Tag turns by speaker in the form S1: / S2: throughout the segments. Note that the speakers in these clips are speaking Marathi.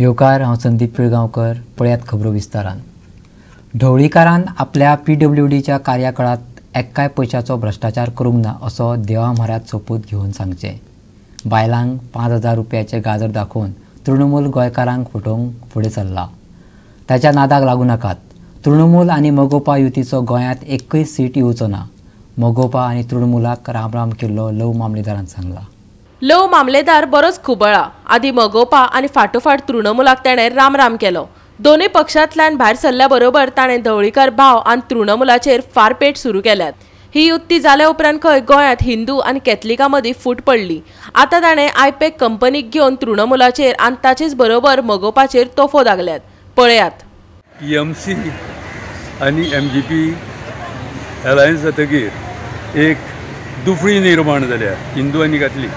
S1: येवकार हांव संदीप पिळगांवकर पळयात खबरो विस्तारान. ढवळीकारान आपल्या पी डब्ल्यू डीच्या कार्यकाळांत एक्काय पयशाचो भ्रश्टाचार करूंक ना असो देवा म्हऱ्यांत सोपूत घेवन सांगचें. बायलांक पांच हजार रुपयाचे गाजर दाखोवन तृणमूल गोंयकारांक फुटोवंक फुडें सरला. ताच्या नादाक लागूं नाकात. तृणमूल आनी मगोपा युतीचो गोंयांत एकूय सीट येवचो ना मगोपा आनी तृणमूलाक राम राम केल्लो लव मामलेदारान सांगला.
S2: लव मामलेदार बरोच खुबळा आदी मगोवपा आनी फाटोफाट तृणमुलाक ताणें राम राम केलो. दोनूय पक्षांतल्यान भायर सरल्या बरोबर ताणें धवळीकार भाव आनी तृणमुलाचेर फारपेट सुरू केल्यात. ही युक्ती जाल्या उपरांत खंय गोंयांत हिंदू आनी कॅथलिकां मदीं फूट पडली. आतां ताणें आयपॅक कंपनीक घेवन तृणमुलाचेर आनी ताचेच बरोबर मगोवपाचेर तोफो दागल्यात. पळयात.
S3: टी एम सी आनी एम जी पी अलायन्स जातकीर एक दुफळी निर्माण जाल्या हिंदू आनी कॅथलीक.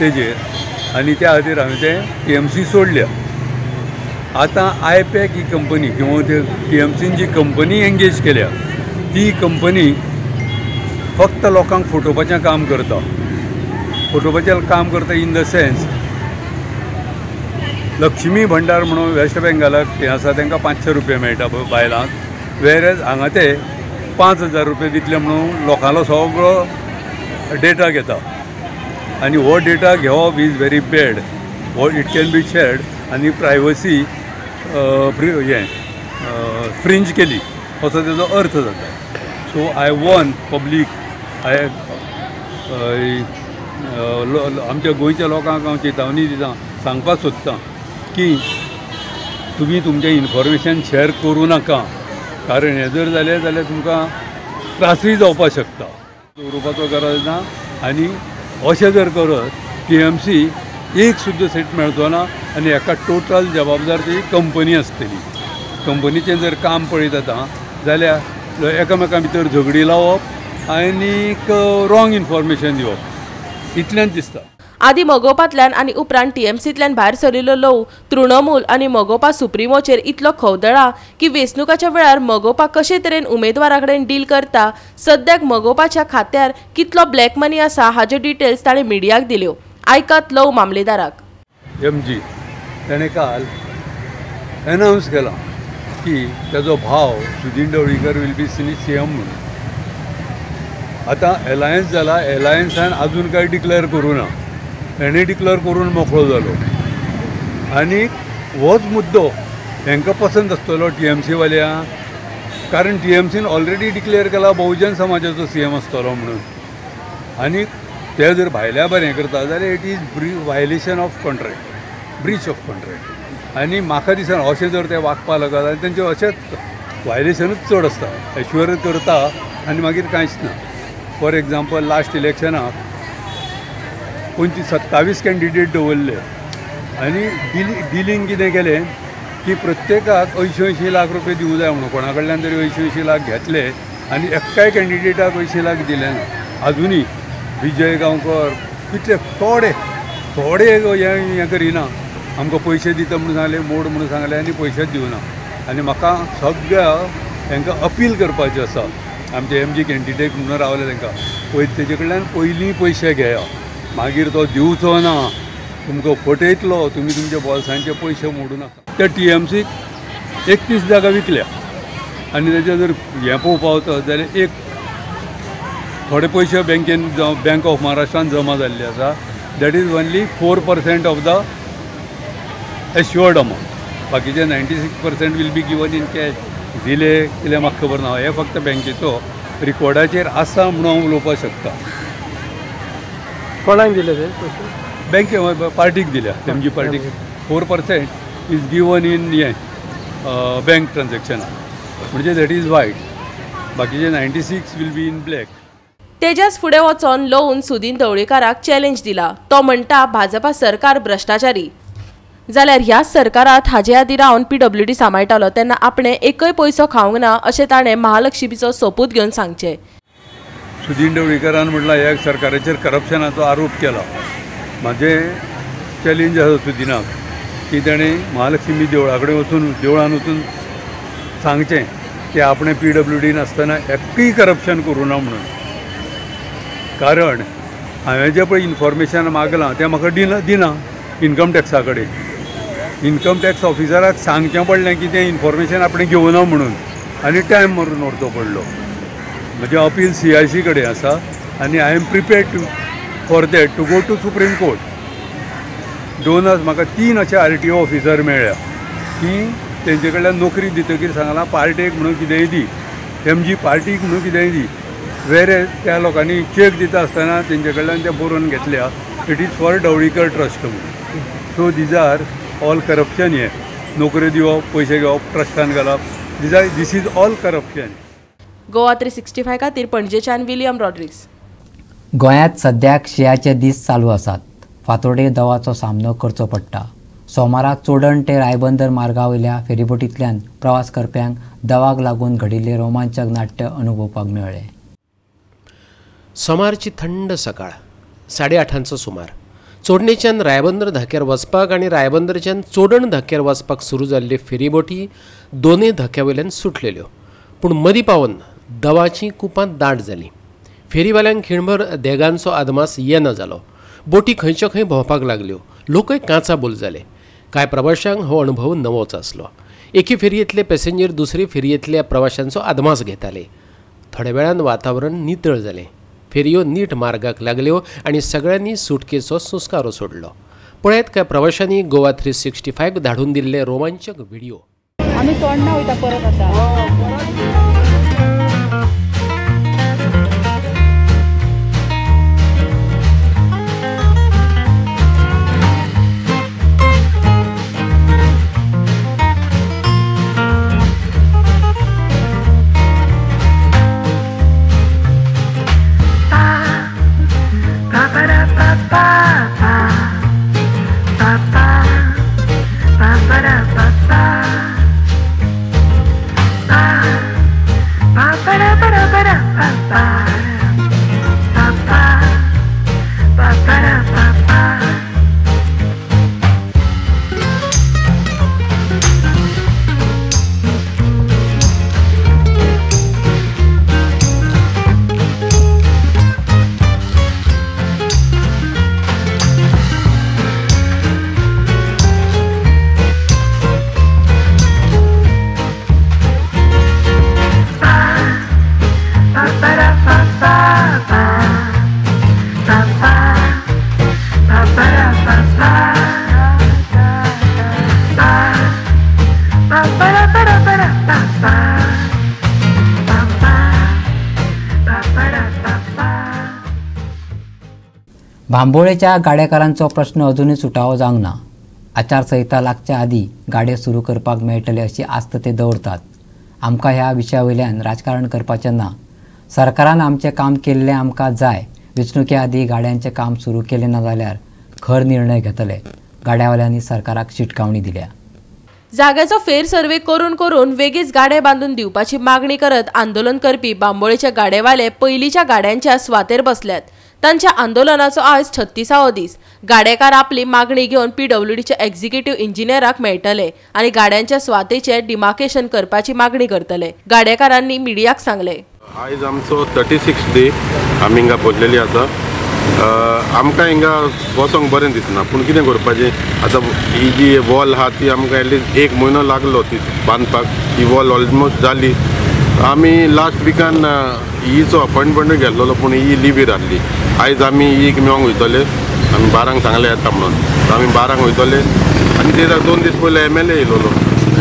S3: तेजेर. आनी त्या खातीर हांवें तें टी एम सी सोडल्या. आतां आयपॅक ही कंपनी किंवा ते टी एम सीन जी कंपनी एंगेज केल्या ती कंपनी फक्त लोकांक फटोवपाचें काम करता. फटोवपाचें काम करता इन द सेन्स लक्ष्मी भंडार म्हणून वेस्ट बेंगालाक हें आसा तांकां पांचशे रुपया मेळटा पळय बायलांक. वेरेज हांगा ते पांच हजार रुपया दितले म्हणून लोकांलो सगळो डेटा घेता. आनी हो डेटा घेवप इज व्हेरी बॅड हो इट कॅन बी शेअर्ड आनी प्रायवसी हें फ्रिंज केली. असो तेजो अर्थ जाता so I want public I आमच्या गोंयच्या लोकांक हांव चेतावणी दिता सांगपाक सोदतां की तुमी तुमचें इन्फॉर्मेशन शेअर करूं नाका. कारण हें जर जालें जाल्यार तुमकां त्रासूय जावपाक शकता. दवरुपाचो गरज ना आनी अशें जर करत टी एम सी एक सुद्दां सीट मेळचो ना आनी हेका टोटल जबाबदार ती कंपनी आसतली कंपनीचें जर काम पळयत आतां जाल्यार एकामेका भितर झगडी लावप आनीक रॉंग इन्फॉर्मेशन दिवप. इतल्यान दिसता.
S2: आदी मोगोपांतल्यान आनी उपरांत टीएमसींतल्यान भायर सरिल्लो लोव तृणमूल आनी मगोपा सुप्रिमोचेर इतलो खवदळा की वेंचणुकाच्या वेळार मगोपा कशे तरेन उमेदवारा कडेन डील करता सद्याक मगोपाच्या खात्यार कितलो ब्लॅक मनी आसा हाज्यो डिटेल्स ताणें मिडियाक दिल्यो. आयकात लव मामलेदाराक.
S3: एम जी ताणें काल एनावन्स केला की ताजो भाव सुदीन ढवळीकर विल बी सिनी सी एम म्हणून. आतां एलायन्स जाला एलायन्सान अजून कांय डिक्लेअर करू ना. ताणें डिक्लेअर करून मोकळो जालो आनी होच मुद्दो हांकां पसंत आसतलो टी एम सीवाल्यांक कारण टी एम सीन ऑलरेडी डिक्लेअर केला बहुजन समाजाचो सी एम आसतलो म्हणून. आनी ते जर भायल्या बरें करता जाल्यार it is breach violation of contract breach of contract आनी म्हाका दिसना अशें जर ते वागपा लागत आनी तेंचे अशेंच व्हायलेशनूच चड आसता. एश्वर करता आनी मागीर कांयच ना. फॉर एग्जाम्पल लास्ट इलेक्शनाक पंचवीस सत्तावीस कॅन्डिडेट दवरले आनी डिली डिलींग कितें केलें? की प्रत्येकाक अंयशीं अंयशीं लाख रुपया दिवं जाय म्हणून. कोणा कडल्यान तरी अंयशीं अंयशीं लाख घेतले आनी एक्काय कॅन्डिडेटाक अंयशीं लाख दिले ना आजुनी विजय गांवकर कितले थोडे थोडे हें हें करिना. आमकां पयशे दिता म्हणून सांगले मोड म्हणून सांगले आनी पयशेच दिवना आनी म्हाका सगळ्या हांकां अपील करपाचें आसा. आमचे एम जी कॅन्डिडेट म्हणून रावले तांकां. पय तेजे कडल्यान पयलीं पयशे घेया. मागीर तो दिवचो ना. तुमकां फटयतलो तुमी तुमच्या बॉल्सांचे पयशे मोडू नाका. त्या टी एम सीक एकतीस जागा विकल्या. आनी तेजे जर हें पळोवपाक वचत जाल्यार एक थोडे पयशे बँकेन बँक ऑफ महाराष्ट्रान जमा जाल्ले आसा. That is only four percent of the assured amount बाकीचे ninety six percent will be given in cash दिले कितें म्हाका खबर ना हे फक्त बँकेचो रिकॉर्डाचेर आसा म्हणून हांव उलोवपाक शकता.
S4: कोणाक दिले ते? पयशे
S3: बँके पार्टीक दिल्या. एमजी पार्टीक four percent is given in हें बँक ट्रान्झॅक्शनाक म्हणजे दॅट इज वायट बाकीचे ninety six will be in black
S2: तेजाच फुडें वचोन लोवन सुदीन ढवळीकाराक चॅलेंज दिला. तो म्हणटा भाजपा सरकार भ्रश्टाचारी जाल्यार ह्याच सरकारात हाजे आदी रावन पी डब्ल्यू डी सांबाळटालो तेन्ना आपणें एकय पयसो खावंक ना अशें ताणें महालक्ष्मीचो सोपूत घेवन सांगचें.
S3: सुदीन ढवळीकरान म्हटलं ह्या सरकाराचेर करप्शनाचो आरोप केला. म्हाजें चॅलेंज आसा सुदिनाक की तेणें महालक्ष्मी देवळा कडेन वचून देवळान वचून सांगचें की आपणें पी डब्ल्यू डीन आसतना एकूय करप्शन करूं ना म्हणून. कारण हांवें जें पळय इन्फॉर्मेशन मागलां तें म्हाका दिना दिना इन्कम टॅक्सा कडेन. इन्कम टॅक्स ऑफिसराक सांगचें पडलें की तें इन्फॉर्मेशन आपणें घेवना म्हणून. आनी टायम मारून व्हरचो पडलो. म्हजें अपील सी आय सी कडेन आसा आनी I am prepared to for that to go to Supreme Court. दोन म्हाका तीन अशे आर टी ओ ऑफिसर मेळ्ळ्या की तेंचे कडल्यान नोकरी दितकीर सांगलां पार्टेक म्हणून कितेंय दी. एम जी पार्टीक म्हणून कितेंय दी. वेरे त्या लोकांनी चेक दिता आसतना तेंचे कडल्यान तें बरोवन घेतल्या. It is for Dhavalikar trust म्हणून. So these are all corruption हे. नोकऱ्यो दिवप पयशे घेवप ट्रस्टान घालप. These are this is all corruption.
S2: Goa three sixty five खातीर पणजेच्यान विलियम रॉड्रिक्स
S1: गोंयांत सद्याक शियाचे दीस चालू आसात फातोडे दवाचो सामनो करचो पडटा. सोमाराक चोडण ते रायबंदर मार्गा वयल्या फेरीबोटींतल्यान प्रवास करप्यांक दवाक लागून घडिल्ले रोमांचक नाट्य अनुभवपाक मेळ्ळे.
S4: सोमारची थंड सकाळ. साडे आठांचो सुमार. चोडणेच्यान रायबंदर धक्क्यार वचपाक आनी रायबंदरच्यान चोडण धक्क्यार वचपाक सुरू जाल्ल्यो फेरीबोटी दोनूय धक्क्या वयल्यान सुटलेल्यो. पूण मदीं पावन दवाची कुपां दाट जालीं फेरीवाल्यांक खिणभर देगांचो आदमास येना जालो बोटी खंयच्या खंय भोंवपाक लागल्यो. लोकय कांचाबोल जाले. कांय प्रवाशांक हो अणभव नवोच आसलो. एके फेरयेंतले पॅसेंजर दुसरे फेरयेंतल्या प्रवाशांचो आदमास घेताले. थोड्या वेळान वातावरण नितळ जालें. फेरयो नीट मार्गाक लागल्यो आनी सगळ्यांनी सुटकेचो सुस्कारो सोडलो. पळयत काय प्रवाशांनी गोवा थ्री सिक्स्टी फायव्ह धाडून दिल्ले रोमांचक व्हिडिओ.
S5: आम्ही तोंडना वयता परत आता.
S1: बांबोळेच्या गाडेकारांचो प्रश्न अजूनय सुटावो जावंक ना आचारसंहिता लागच्या आदीं गाडयो सुरू करपाक मेळटले अशी आस्त ते दवरतात. आमकां ह्या विशया वयल्यान राजकारण करपाचें ना. सरकारान आमचें काम केल्लें आमकां जाय. वेंचणुके आदीं गाड्यांचें काम सुरू केलें ना जाल्यार खर निर्णय घेतले. गाड्यावाल्यांनी सरकाराक शिटकावणी दिल्या.
S2: जाग्याचो फेर सर्वे करून करून वेगीच गाडे बांधून दिवपाची मागणी करत आंदोलन करपी बांबोळेचे गाडेवाले पयलींच्या गाड्यांच्या स्वातेर बसल्यात. तांच्या आंदोलनाचो आयज छत्तीसावो दीस गाडेकार आपली मागणी घेवन पीडब्ल्यूडीच्या एक्झिक्युटिव्ह इंजिनियराक मेळटले आनी गाड्यांच्या स्वातेचे डिमार्केशन करपाची मागणी करतले. गाडेकारांनी मिडियाक सांगले.
S6: आयज आमचो थर्टी सिक्स डे आमी हिंगा पोचलेली आसा. आमकां हिंगा वचोंक बरें दिसना पूण कितें करपाचें? आतां ही जी वॉल आहा ती आमकां एटलीस्ट एक म्हयनो लागलो ती बांदपाक. ही वॉल ऑलमोस्ट जाली. आमी लास्ट विकान ईचो अपॉइंटमेंट घेतलेलो पूण ही लिवीर आसली आयज आमी ईक मेळोंक वयतले आमी बारांक सांगले येता म्हणून. सो आमी बारांक वयतले आनी ते दोन दीस पयलीं M L A येयलोलो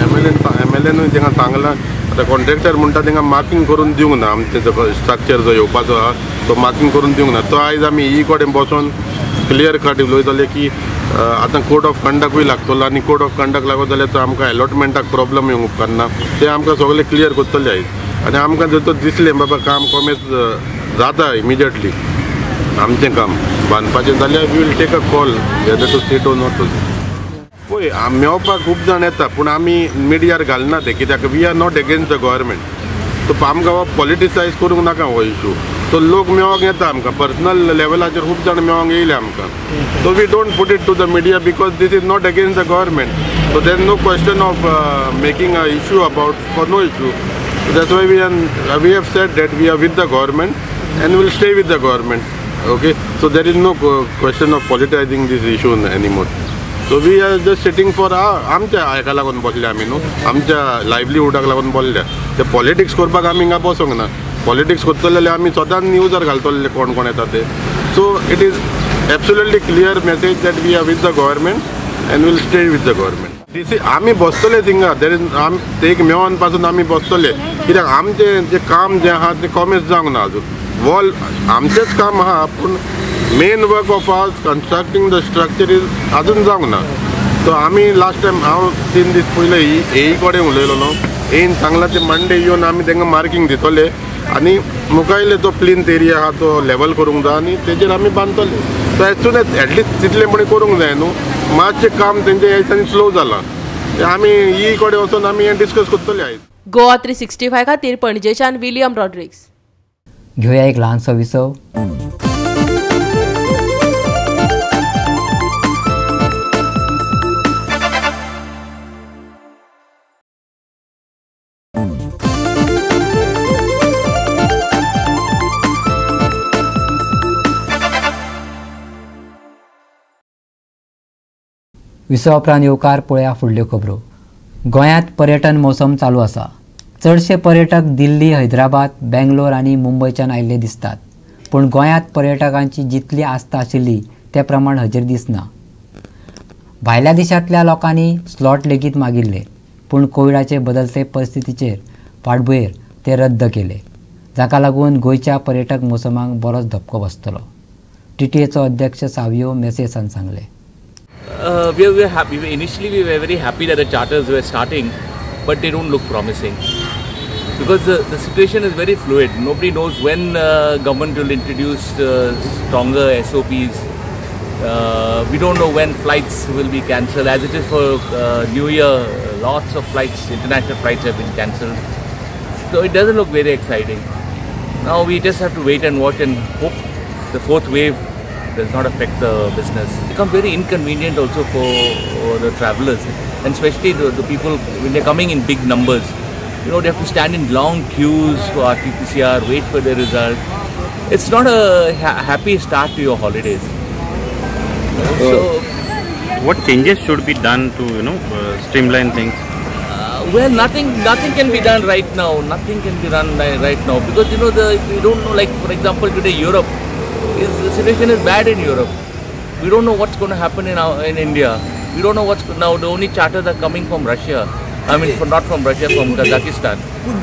S6: M L N M L एनूय तिंगा सांगलां आतां कॉन्ट्रॅक्टर म्हणटा तिंगा मार्कींग करून दिवंक ना आमचे जो स्ट्रक्चर जो येवपाचो आहा तो मार्कींग करून दिवंक ना. तो आयज आमी ही कडेन बसोन क्लियर कट उलयतले की आतां कोड ऑफ कंडक्टूय लागतलो आनी कोड ऑफ कंडक्ट लागत जाल्यार तो आमकां एलॉटमेंटाक प्रॉब्लम येवंक उपकारना ते आमकां सगळें क्लियर करतले आयज आनी आमकां जर तर दिसलें बाबा काम कमेच जाता इमिजिएटली आमचें काम. बांदपाचें जाल्यार we will take a call whether to sit or not पळय आम- मेळपाक खूब जाण येता पूण आमी मिडियार घालना ते कित्याक we are not against the government so आमकां हो पॉलिटिसायज करूंक नाका हो इशू तो लोक मेळोंक येता आमकां पर्सनल लेवलाचेर खूब जाण मेळोंक येयले आमकां. So we don't put it to the media because this is not against the government so there no question of making a issue about for no issue that's why we are we have set that we are with the government and will stay with the government okay? So there is no uh, question of politicizing this issue anymore. So we are just sitting for आमच्या हाका लागून बसले आमी न्हू आमच्या लायवलीहुडाक लागून बोल्ले? ते पॉलिटिक्स करपाक आमी हिंगा बसोंक ना. पॉलिटिक्स करतले जाल्यार आमी सदांच न्यूजार घालतले कोण कोण येता ते. So it is absolutely clear message that we are with the government and will stay with the government this आमी बसतले थिंगा देर इज आम ते एक मेळोनपासून आमी बसतले कित्याक आमचें जें काम जें आहा तें कमीच जावंक ना अजून. वॉल आमचेंच काम आहा पूण main work of our constructing the structure is अजून जावंक ना. सो आमी लास्ट टायम हांव तीन दीस पयले हेई कडेन उलयलो येन सांगला ते मंडे येवन आमी तांकां मार्कींग दितले. आनी मुखायले तो प्लिंथ एरिया आहा तो लेवल करूंक जाय आनी तेजेर आमी बांदतले so as soon as at least तितलें म्हणी करूंक जाय न्हू. मातशें काम तेंचें ह्या दिसांनी स्लो जालां ते आमी ही कडेन वचून आमी हें डिस्कस करतले आयज
S2: गोवा थ्री सिक्स्टी फाय खातीर पणजेच्यान विलियम रॉड्रिक्स
S1: घेवया एक ल्हानसो विसव. विसव उपरांत येवकार पळया फुडल्यो खबरो. गोंयांत पर्यटन मोसम चालू आसा. चडशे पर्यटक दिल्ली हैदराबाद बेंगलोर आनी मुंबयच्यान आयिल्ले दिसतात. पूण गोंयांत पर्यटकांची जितली आस्था आशिल्ली ते प्रमाण हजेर दिसना. भायल्या देशांतल्या लोकांनी स्लॉट लेगीत मागिल्ले पूण कोविडाचे बदलते परिस्थितीचेर फाटभुंयेर ते रद्द केले. जाका लागून गोंयच्या पर्यटक मोसमाक बरोच धपको बसतलो. टीटीएचो अध्यक्ष सावियो मेसेसान सांगले.
S7: Uh, we were happy. Initially, we were very happy that the charters were starting, but they don't look promising because the, the situation is very fluid. Nobody knows when uh, government will introduce uh, stronger SOPs. Uh, we don't know when flights will be cancelled. As it is for uh, New Year, lots of flights, international flights have been cancelled. So it doesn't look very exciting. Now we just have to wait and watch and hope the fourth wave does not affect the business. It becomes very inconvenient also for, for the travelers and especially the, the people when they're coming in big numbers. You know, they have to stand in long queues for RT-PCR, wait for the result. It's not a ha- happy start to your holidays. So,
S8: what changes should be done to you know uh, streamline things
S7: Uh, well, nothing, nothing can be done right now. Nothing can be done right now because you know the we don't know. Like for example, today Europe is the situation is bad in Europe. We don't know what's going to happen in our, in India. We don't know what's now. The only charters are coming from Russia. I mean, for, not from Russia, from Kazakhstan.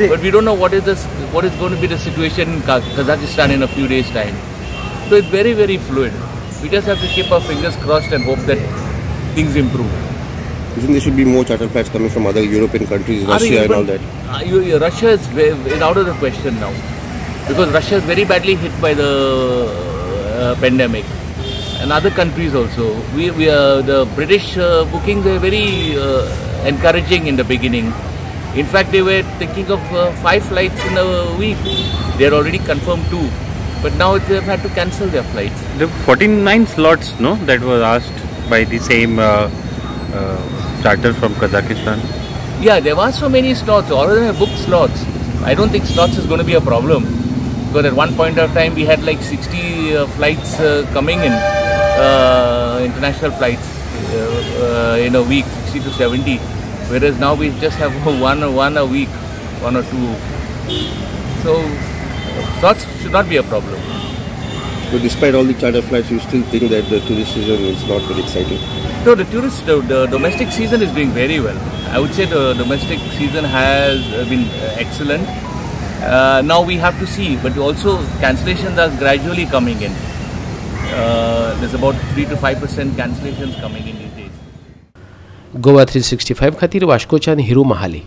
S7: But we don't know what is this, what is going to be the situation in Kazakhstan in a few days' time. So it's very, very fluid. We just have to keep our fingers crossed and hope that things improve.
S9: You think there should be more charter flights coming from other European countries,
S7: Are
S9: Russia
S7: you
S9: and all that?
S7: Uh, you, you- Russia is, is out of the question now because Russia is very badly hit by the pandemic and other countries also. We, we uh, the British uh, bookings were very uh, encouraging in the beginning. In fact, they were thinking of uh, five flights in a week. They are already confirmed two, but now they've had to cancel their flights.
S8: the 49 slots no that was asked by the same uh, uh, charter from kazakhstan
S7: Yeah, there were so many slots. All of them have booked slots. I don't think slots is going to be a problem because at one point of time we had like 60 uh, flights uh, coming in, uh, international flights uh, uh, in a week, 60 to 70. Whereas now we just have one, one a week, one or two. So slots should not be a problem.
S9: But despite all the charter flights, you still think that the tourist season is not very exciting?
S7: No, the tourist, the, the domestic season is doing very well. I would say the domestic season has uh, been excellent. Uh, now we have to see, but also cancellations are gradually coming in. Uh, there's about three to five percent cancellations coming in these days.
S4: Goa three sixty five खातीर वास्कोच्यान हिरू महाली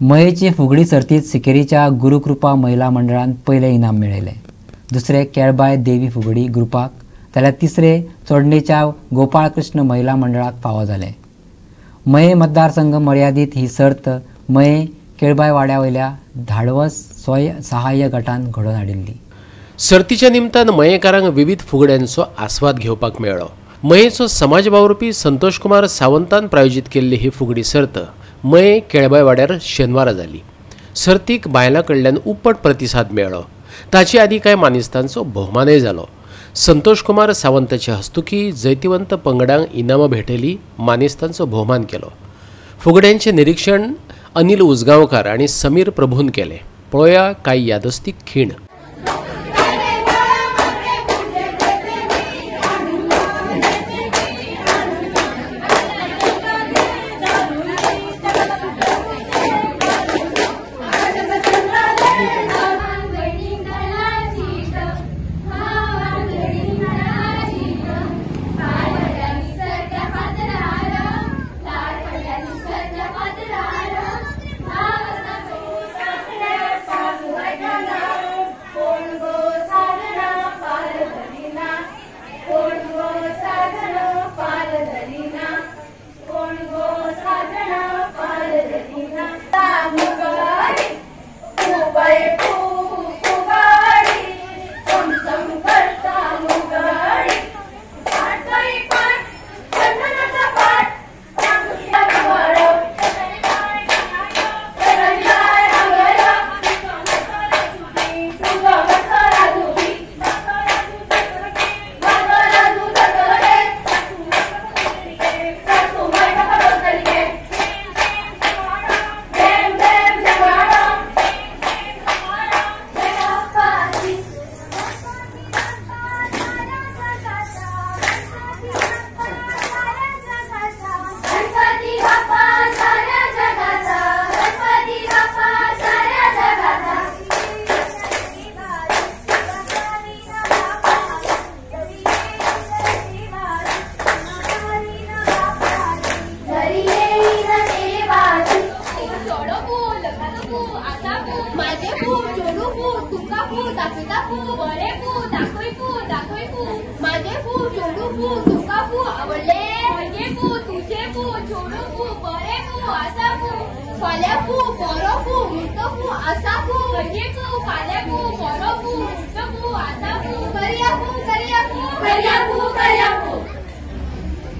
S1: मयेची फुगडी सर्तीत सिकेरीच्या गुरुकृपा महिला मंडळान पयलें इनाम मेळयलें दुसरे केळबाय देवी फुगडी ग्रुपाक जाल्यार तिसरे चोडणेच्या गोपाळकृष्ण महिला मंडळाक फावो जालें मये मतदारसंघ मर्यादीत ही सर्त मये केळबाय वाड्या वयल्या धाडवस स्वय सहाय्य गटान घडोवन हाडिल्ली.
S4: सर्तीच्या निमतान मयेकारांक विविध फुगड्यांचो आस्वाद घेवपाक मेळ्ळो. मयेचो समाज वावुरपी संतोष कुमार सावंतान प्रायोजीत केल्ली ही फुगडी सर्त मये केळबाय वाड्यार शेनवारा जाली. सर्तीक बायलां कडल्यान उपट प्रतिसाद मेळ्ळो. ताचे आदी कांय मानेस्तांचो भोवमानय जालो. संतोष कुमार सावंताच्या हस्तुकी जैतिवंत पंगडांक इनामां भेटयली मानेस्तांचो भोवमान केलो. फुगड्यांचें निरीक्षण अनिल उसगांवकार आणि समीर प्रभून केलें. पळोवया कांय यादस्तीक खीण.
S10: बरे पू आसा पू फाल्या पू बरो पू मुर्त पू आसा पू माझे पू फाल्या पू बरो पू मुर्त पू आसा पू करिया पू करिया पू करिया पू करिया पू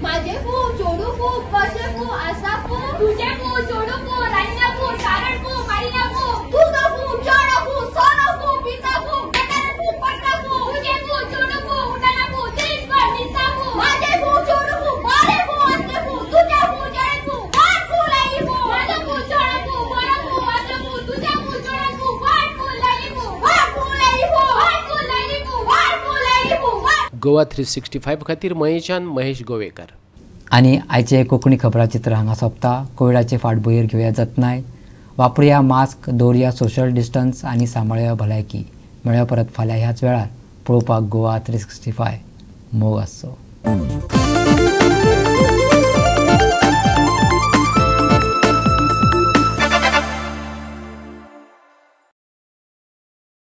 S10: माझे पू चोडू पू कसे पू आसा पू तुझे पू चोडू पू रान्या पू सारण पू मारिया पू तुझा पू चोडो पू सोनो पू पिता पू बेटारा पू पट्टा पू तुझे पू चोडू पू उडाना पू तीस पर निस्ता पू माझे पू चोडू पू बारे पू आते पू तुझे पू जळे पू वाट पू लाई पू माझे पू चोडे पू बारे पू आते पू तुझे पू चोडे पू वाट पू लाई पू वाट पू लाई पू वाट पू लाई पू वाट पू लाई पू वाट
S4: गोवा थ्री सिक्स्टी फायव्ह खातीर महेशान महेश गोवेकर.
S1: आनी आयचे कोंकणी खबराचित्र हांगा सोंपता. कोविडाचे फाटभुंयेर घेवया जतनाय वापरुया मास्क दोरया सोशल डिस्टन्स आनी सांबाळया भलायकी. मेळया परत फाल्यां ह्याच वेळार पळोवपाक गोवा थ्री सिक्स्टी फाय. मोग आसचो